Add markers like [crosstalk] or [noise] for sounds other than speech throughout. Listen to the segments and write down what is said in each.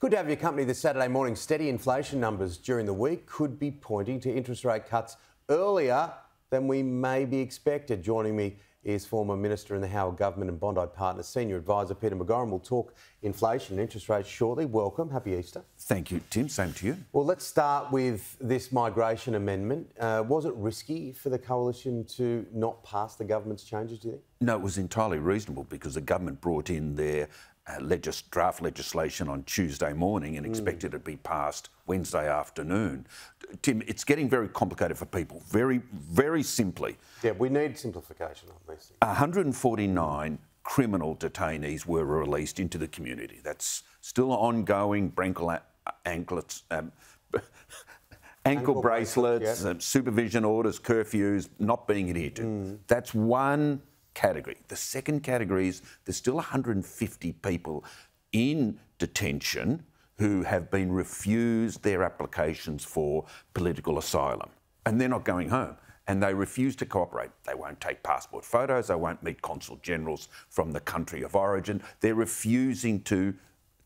Good to have your company this Saturday morning. Steady inflation numbers during the week could be pointing to interest rate cuts earlier than we may be expected. Joining me is former Minister in the Howard Government and Bondi Partners Senior Advisor Peter McGauran. We'll talk inflation and interest rates shortly. Welcome. Happy Easter. Thank you, Tim. Same to you. Well, let's start with this migration amendment. Uh, was it risky for the coalition to not pass the government's changes, do you think? No, it was entirely reasonable because the government brought in their legis- draft legislation on Tuesday morning and expected it to be passed Wednesday afternoon. Tim, it's getting very complicated for people. Very, very simply, Yeah, we need simplification on these things. 149 criminal detainees were released into the community. That's still ongoing. Ankle, anklets, um, [laughs] ankle, Ankle bracelets, bracelets, yeah. um, supervision orders, curfews not being adhered to. That's one category. The second category is there's still 150 people in detention who have been refused their applications for political asylum and they're not going home and they refuse to cooperate. They won't take passport photos, they won't meet consul generals from the country of origin. They're refusing to,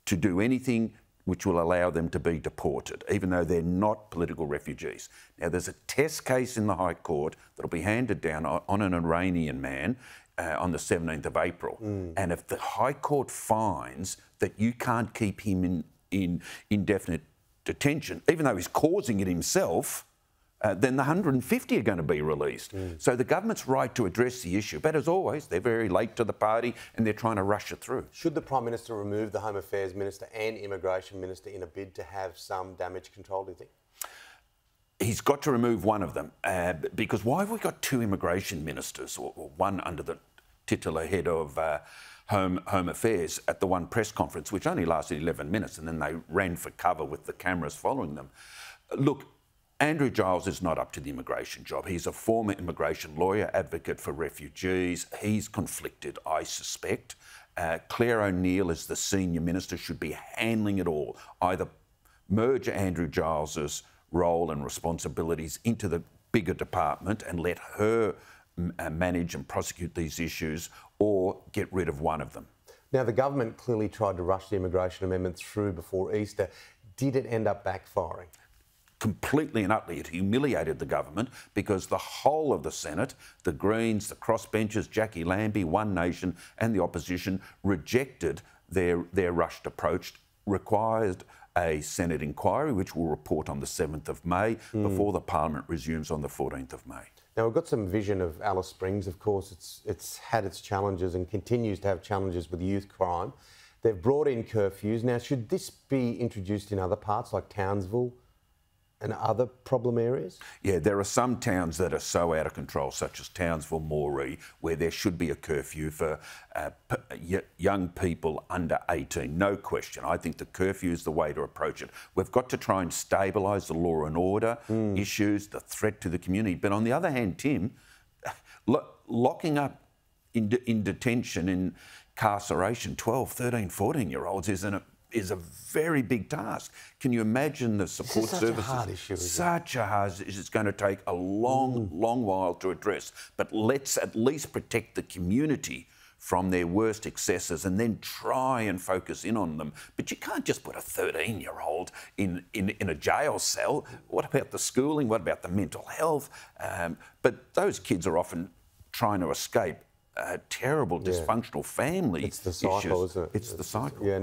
to do anything which will allow them to be deported, even though they're not political refugees. Now, there's a test case in the High Court that'll be handed down on an Iranian man uh, on the 17th of April. And if the High Court finds that you can't keep him in, in indefinite detention, even though he's causing it himself, uh, then the 150 are going to be released. So the government's right to address the issue. But as always, they're very late to the party and they're trying to rush it through. Should the Prime Minister remove the Home Affairs Minister and Immigration Minister in a bid to have some damage control, do you think? he's got to remove one of them uh, because why have we got two immigration ministers or, or one under the titular head of uh, home home affairs at the one press conference which only lasted 11 minutes and then they ran for cover with the cameras following them look Andrew Giles is not up to the immigration job. He's a former immigration lawyer, advocate for refugees. He's conflicted, I suspect. Uh, Clare O'Neil, as the senior minister, should be handling it all. Either merge Andrew Giles's role and responsibilities into the bigger department and let her uh, manage and prosecute these issues, or get rid of one of them. Now, the government clearly tried to rush the immigration amendment through before Easter. Did it end up backfiring? Completely and utterly. It humiliated the government because the whole of the Senate, the Greens, the crossbenchers, Jacqui Lambie, One Nation, and the opposition rejected their, their rushed approach, required a Senate inquiry, which will report on the 7th of May hmm. before the Parliament resumes on the 14th of May. Now, we've got some vision of Alice Springs. Of course, it's, it's had its challenges and continues to have challenges with youth crime. They've brought in curfews. Now, should this be introduced in other parts like Townsville and other problem areas? Yeah, there are some towns that are so out of control, such as Townsville, Moree, where there should be a curfew for uh, young people under 18. No question. I think the curfew is the way to approach it. We've got to try and stabilise the law and order issues, the threat to the community. But on the other hand, Tim, [laughs] lo- locking up in, de- in detention, in incarceration, 12, 13, 14 year olds isn't an is a very big task. Can you imagine the support such a services? hard issue, isn't it? Such a hard issue. It's going to take a long, long while to address. But let's at least protect the community from their worst excesses and then try and focus in on them. But you can't just put a 13 year old in, in, in a jail cell. What about the schooling? What about the mental health? Um, but those kids are often trying to escape. Uh, terrible dysfunctional family It's the cycle, issues. isn't it? It's the cycle. Yeah,